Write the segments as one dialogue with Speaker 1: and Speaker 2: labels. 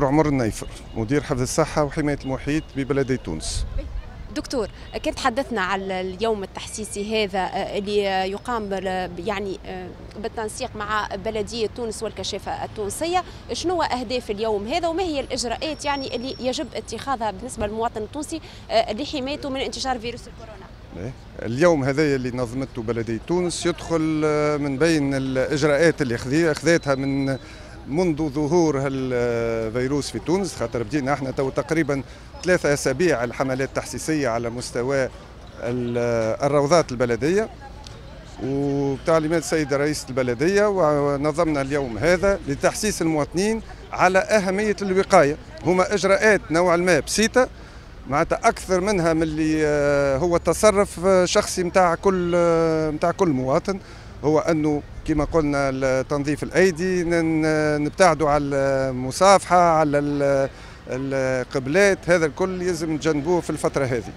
Speaker 1: عمر النيفر مدير حفظ الصحة وحماية المحيط ببلدية تونس
Speaker 2: دكتور كنت تحدثنا على اليوم التحسيسي هذا آه، اللي يقام يعني آه، بالتنسيق مع بلدية تونس والكشافة التونسية شنو أهداف اليوم هذا وما هي الإجراءات يعني اللي يجب اتخاذها بالنسبة للمواطن التونسي آه، لحمايته من انتشار فيروس الكورونا
Speaker 1: إيه. اليوم هذا اللي نظمته بلدية تونس يدخل من بين الإجراءات اللي أخذتها من منذ ظهور الفيروس في تونس خاطر بدينا إحنا تو تقريبا ثلاثة أسابيع الحملات التحسيسية على مستوى الروضات البلدية. وبتعليمات السيد رئيس البلدية ونظمنا اليوم هذا لتحسيس المواطنين على أهمية الوقاية. هما إجراءات نوعا ما بسيطة معناتها أكثر منها من اللي آه، هو تصرف شخصي متاع كل متاع كل مواطن هو أنه كما قلنا تنظيف الأيدي نبتعدوا على المصافحة على القبلات هذا الكل يلزم نجنبوه في الفترة هذه.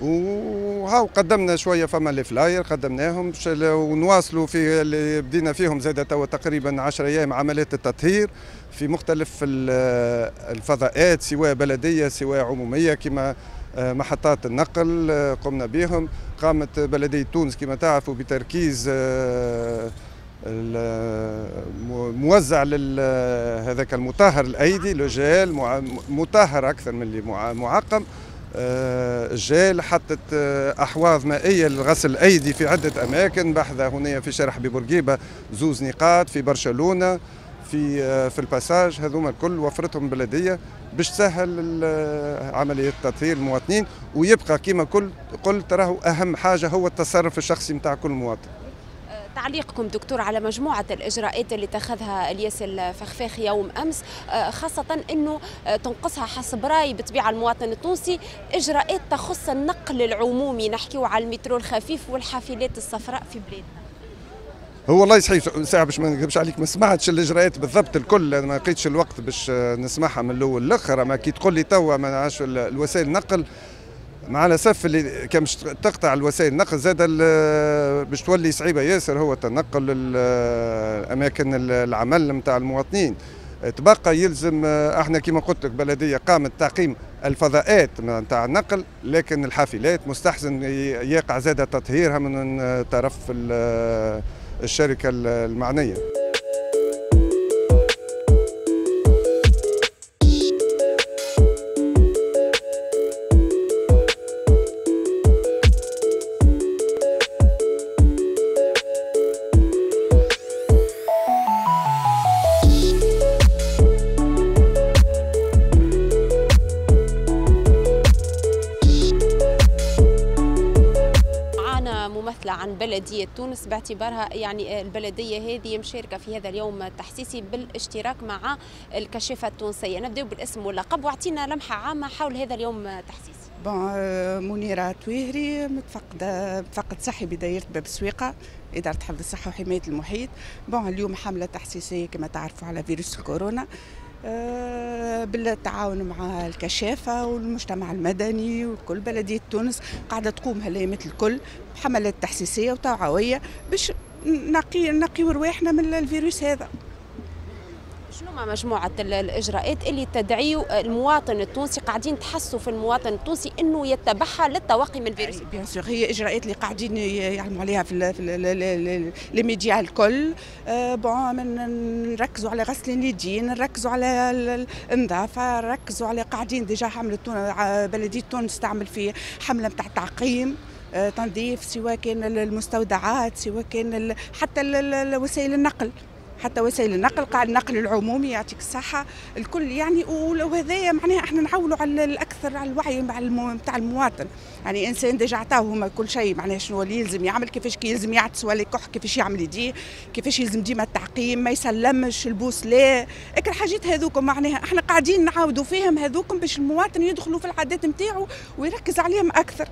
Speaker 1: وهاو قدمنا شوية فما لي فلاير قدمناهم ونواصلوا في اللي بدينا فيهم زاد توا تقريبا 10 أيام عمليات التطهير في مختلف الفضاءات سواء بلدية سواء عمومية كما محطات النقل آه، قمنا بهم. قامت بلدية تونس كما تعرفوا بتركيز آه، موزع لهذاك المطهر الأيدي لو مطهر أكثر من اللي معقم. آه، حطت آه، أحواض مائية لغسل الأيدي في عدة أماكن. بحذا هنا في شارع حبيب بورقيبه زوز نقاط في برشلونة. في آه، في الباساج هذوما الكل وفرتهم البلديه باش تسهل عملية تطهير المواطنين ويبقى كما كل قلت راهو أهم حاجة هو التصرف الشخصي نتاع كل مواطن.
Speaker 2: تعليقكم دكتور على مجموعة الإجراءات اللي اتخذها الياس الفخفاخ يوم أمس آه، خاصة أنه آه، تنقصها حسب رأي بطبيعة المواطن التونسي إجراءات تخص النقل العمومي نحكيو على المترو الخفيف والحافلات الصفراء في بلادنا.
Speaker 1: هو والله صحيح ساعة باش ما نكذبش عليك ما سمعتش الاجراءات بالضبط الكل ما لقيتش الوقت باش نسمعها من الأول للآخر. ما كي تقول لي توا ما نعرفش الوسائل النقل مع الاسف اللي كان مش تقطع الوسائل النقل زاد باش تولي صعيبة ياسر هو تنقل الأماكن العمل نتاع المواطنين. تبقى يلزم إحنا كما قلت لك بلدية قامت تعقيم الفضاءات نتاع النقل لكن الحافلات مستحسن يقع زاد تطهيرها من طرف الشركة المعنية.
Speaker 2: عن بلدية تونس باعتبارها يعني البلدية هذه مشاركة في هذا اليوم التحسيسي بالاشتراك مع الكشافة التونسية. نبدأ بالاسم واللقب واعطينا لمحة عامة حول هذا اليوم التحسيسي
Speaker 3: bon منيرة تويهري متفقدة متفقد صحي بداية باب السويقة إدارة حفظ الصحة وحماية المحيط. bon اليوم حملة تحسيسية كما تعرفوا على فيروس الكورونا. آه، بالتعاون مع الكشافة والمجتمع المدني وكل بلدية تونس قاعدة تقوم هالأيامات الكل بحملات تحسيسية وتوعوية باش نقي نقيو رواحنا من الفيروس هذا.
Speaker 2: شنو ما مجموعة الإجراءات اللي تدعيو المواطن التونسي قاعدين تحسوا في المواطن التونسي أنه يتبعها للتوقي من فيروس
Speaker 3: bien sûr هي إجراءات اللي قاعدين يعلموا عليها في, les médias الكل. أه bon نركزوا على غسل اليدين نركزوا على النظافة نركزوا على قاعدين déjà حملة بلدية تونس تعمل في حملة نتاع تعقيم. أه تنظيف سواء كان المستودعات سواء كان حتى وسائل النقل. حتى وسائل النقل قاعد النقل العمومي يعطيك الصحة. الكل يعني وهذايا معناها إحنا نعولوا على الأكثر على الوعي مع نتاع المواطن. يعني إنسان déjà عطاه هما كل شيء معناها شنو اللي يلزم يعمل كيفاش كي يلزم يعطس ولا يكح كيفاش يعمل يديه كيفاش يلزم ديما التعقيم ما يسلمش البوس لا. الحاجات هذوكم معناها إحنا قاعدين نعاودوا فيهم هذوكم باش المواطن يدخلوا في العادات نتاعو ويركز عليهم أكثر.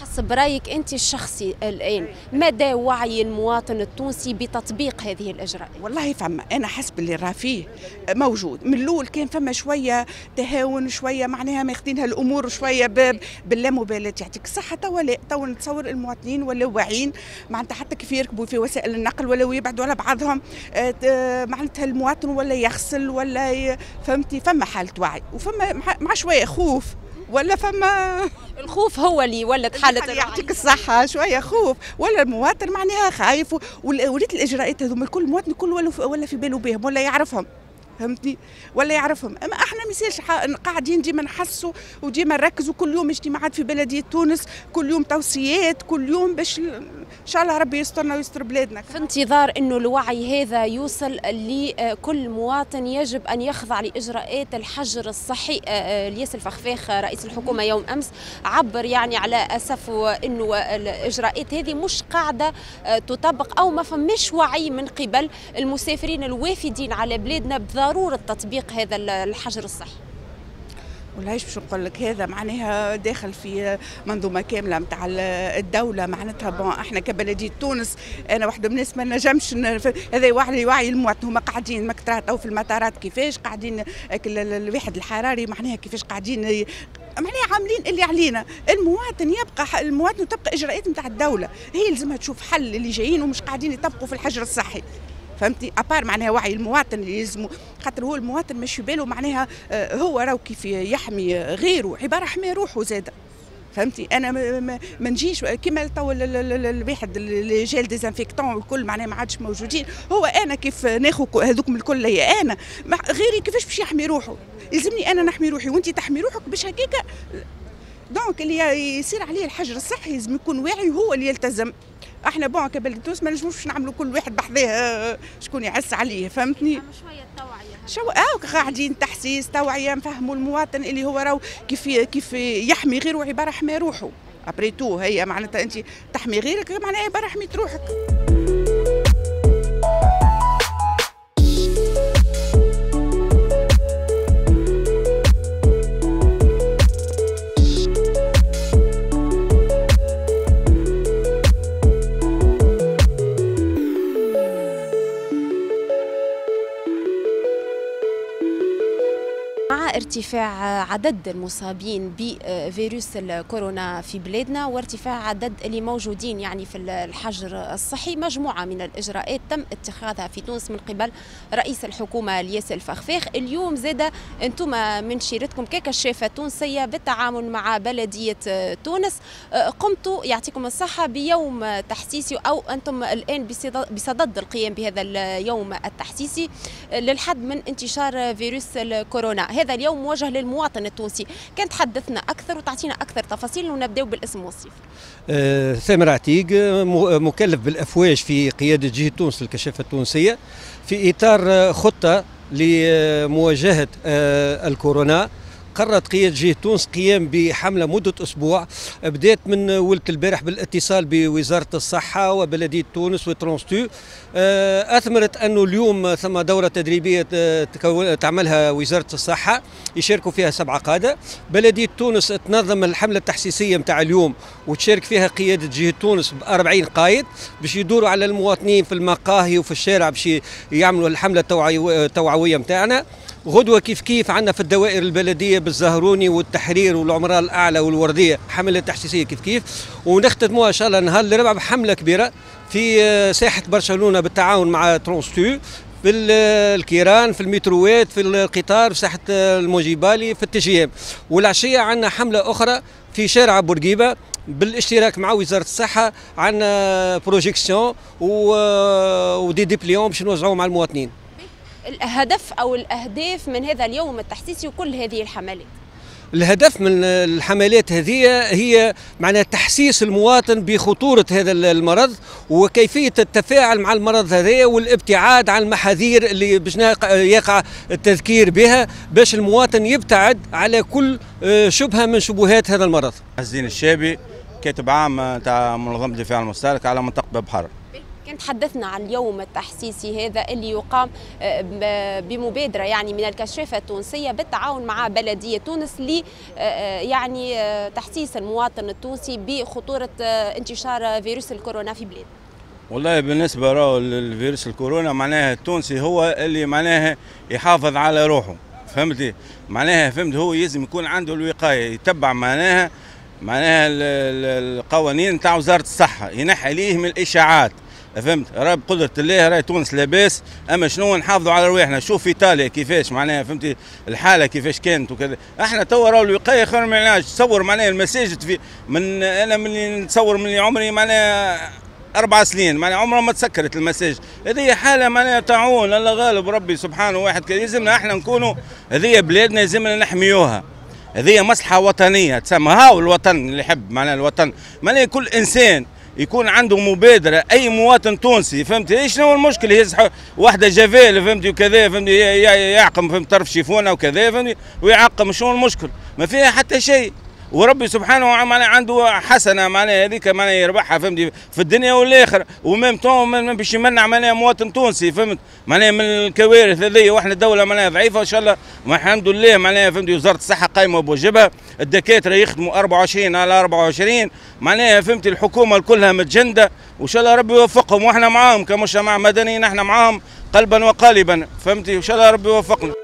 Speaker 2: حسب رايك أنت الشخصي الآن. مدى وعي المواطن التونسي بتطبيق هذه الإجراءات؟
Speaker 3: والله فما أنا حسب اللي راه فيه. موجود. من الأول كان فما شوية تهاون شوية معناها ماخذينها الأمور شوية باللامبالاه يعطيك الصحة توا لا توا نتصور المواطنين ولا واعيين. معناتها حتى كيف يركبوا في وسائل النقل ولا يبعدوا على بعضهم. آه، معناتها المواطن ولا يغسل ولا فهمتي؟ فما حالة وعي. وفما مع شوية خوف. ولا فما
Speaker 2: الخوف هو اللي ولد حالة
Speaker 3: يعطيك الصحة شوية خوف. ولا المواطن معناها خايف وليت الإجراءات هذوما الكل المواطن الكل ولا في باله بهم ولا يعرفهم. فهمتني؟ ولا يعرفهم. أما إحنا ما يصيرش قاعدين ديما نحسوا وديما نركزوا كل يوم اجتماعات في بلدية تونس كل يوم توصيات كل يوم باش إن شاء الله ربي يسترنا ويستر بلادنا
Speaker 2: في انتظار إنه الوعي هذا يوصل لكل مواطن يجب أن يخضع لإجراءات الحجر الصحي. آه، آه، الياس الفخفاخ رئيس الحكومة يوم أمس عبر يعني على اسفه إنه الإجراءات هذه مش قاعدة آه، تطبق أو ما فماش وعي من قبل المسافرين الوافدين على بلادنا بضرورة ضروره تطبيق هذا الحجر الصحي.
Speaker 3: والله باش نقول لك هذا معناها داخل في منظومة كاملة نتاع الدولة معناتها. بون إحنا كبلديه تونس أنا واحدة من الناس ما نجمش هذا وعي وعي المواطن هما قاعدين مكترات أو في المطارات كيفاش قاعدين الواحد الحراري معناها كيفاش قاعدين معناها عاملين اللي علينا. المواطن يبقى المواطن تبقى إجراءات نتاع الدولة. هي لازمها تشوف حل اللي جايين ومش قاعدين يطبقوا في الحجر الصحي. فهمتي؟ أبار معناها وعي المواطن اللي لازم خاطر هو المواطن مش باله معناها آه، هو راهو كيف يحمي غيره. عبارة حمي روحه زادة. فهمتي؟ أنا ما نجيش كيما تو الواحد les gels désinfectants والكل معناها ما عادش موجودين. هو أنا كيف ناخذ هذوكم الكل؟ أنا. غيري كيفاش باش يحمي روحه؟ يلزمني أنا نحمي روحي وأنت تحمي روحك باش هكاك donc اللي يصير عليه الحجر الصحي لازم يكون واعي وهو اللي يلتزم. إحنا bon كبلد تونس ما نجموش نعملوا كل واحد بحذاه شكون يعس عليه فهمتني؟
Speaker 2: شوية توعيه
Speaker 3: شو آه قاعدين تحسيس توعية نفهموا المواطن اللي هو راهو كيف كيف يحمي غيره عباره حمي روحه. ابري تو هي معناتها انت تحمي غيرك معناها عبارة حميت روحك.
Speaker 2: ارتفاع عدد المصابين بفيروس الكورونا في بلادنا وارتفاع عدد اللي موجودين يعني في الحجر الصحي. مجموعة من الإجراءات تم اتخاذها في تونس من قبل رئيس الحكومة الياس الفخفاخ اليوم زاد أنتم من شيرتكم ككشافة تونسية بالتعاون مع بلدية تونس. قمتوا يعطيكم الصحة بيوم تحسيسي أو أنتم الآن بصدد القيام بهذا اليوم التحسيسي للحد من انتشار فيروس الكورونا. هذا اليوم موجه للمواطن التونسي. كان تحدثنا أكثر وتعطينا أكثر تفاصيل ونبداو بالاسم والصفه
Speaker 4: آه عتيق مكلف بالأفواج في قيادة جهة تونس للكشافه التونسية في إطار خطة لمواجهة آه الكورونا. قررت قيادة جهة تونس قيام بحملة مدة أسبوع. بدأت من ولد البارح بالاتصال بوزارة الصحة وبلدية تونس و Transtu آه، أثمرت أنه اليوم ثم دورة تدريبية آه، تعملها وزارة الصحة. يشاركوا فيها سبعة قادة. بلدية تونس تنظم الحملة التحسيسية متاع اليوم وتشارك فيها قيادة جهة تونس ب 40 قائد باش يدوروا على المواطنين في المقاهي وفي الشارع باش يعملوا الحملة التوعوية متاعنا. غدوة كيف كيف عندنا في الدوائر البلدية بالزهروني والتحرير والعمراء الأعلى والوردية. حملة تحسيسية كيف كيف. ونختتموها إن شاء الله نهار الربع بحملة كبيرة في آه، ساحة برشلونة بالتعاون مع Transtu في الكيران في المتروات في القطار في ساحة المنجي بالي في ال TGM والعشية عندنا حملة أخرى في شارع بورقيبة بالاشتراك مع وزارة الصحة عندنا projection و des dépliants باش نوزعوهم مع المواطنين.
Speaker 2: الهدف أو الأهداف من هذا اليوم التحسيسي وكل هذه الحملات؟
Speaker 4: الهدف من الحملات هذه هي معنى تحسيس المواطن بخطورة هذا المرض وكيفية التفاعل مع المرض هذا والابتعاد عن المحاذير اللي باش يقع التذكير بها باش المواطن يبتعد على كل آه، شبهة من شبهات هذا المرض.
Speaker 5: الدين الشابي كاتب عام تاع منظمة الدفاع المستهلك على منطقة باب
Speaker 2: كان تحدثنا عن اليوم التحسيسي هذا اللي يقام بمبادرة يعني من الكشافة التونسية بالتعاون مع بلدية تونس ل يعني تحسيس المواطن التونسي بخطورة انتشار فيروس الكورونا في بلاد.
Speaker 5: والله بالنسبة راهو للفيروس الكورونا معناها التونسي هو اللي معناها يحافظ على روحه فهمتي؟ معناها فهمت هو لازم يكون عنده الوقاية يتبع معناها معناها القوانين نتاع وزارة الصحة ينحي ليه من الإشاعات. فهمت؟ راه بقدرة الله راهي تونس لاباس. أما شنو نحافظوا على رواحنا؟ شوف إيطاليا كيفاش معناها فهمتي؟ الحالة كيفاش كانت وكذا. إحنا توا راهو الوقاية خير من العلاج. تصور معناها المساجد في من أنا من نتصور من عمري معناها أربع سنين. معناها عمرها ما تسكرت المساجد. هذه حالة معناها تعون. الله غالب ربي سبحانه واحد كذا. يلزمنا إحنا نكونوا هذه بلادنا يلزمنا نحميوها. هذه مصلحة وطنية. تسمى هاو الوطن اللي يحب معناها الوطن. معناها كل إنسان يكون عنده مبادرة أي مواطن تونسي فهمت إيش شنو المشكلة؟ هي واحدة جافيل فهمتي؟ وكذا فهمتي؟ يعقم فهمت؟ طرف شيفونة وكذا فهمتي؟ ويعقم. شنو المشكل؟ ما فيها حتى شيء. وربي سبحانه وتعالى عنده حسنة معناها هذيك معناها يربحها فهمتي؟ في الدنيا والآخرة. وميم طون باش يمنع معناها مواطن تونسي فهمت؟ معناها من الكوارث هذه وإحنا دوله معناها ضعيفة إن شاء الله. الحمد لله معناها فهمتي وزارة الصحة قايمة بواجبها. الدكاترة يخدموا 24 على 24 معناها فهمتي الحكومة كلها متجندة. وإن شاء الله ربي يوفقهم وإحنا معاهم كمجتمع مدني نحن معاهم قلبا وقالبا فهمتي؟ ان شاء الله ربي يوفقنا.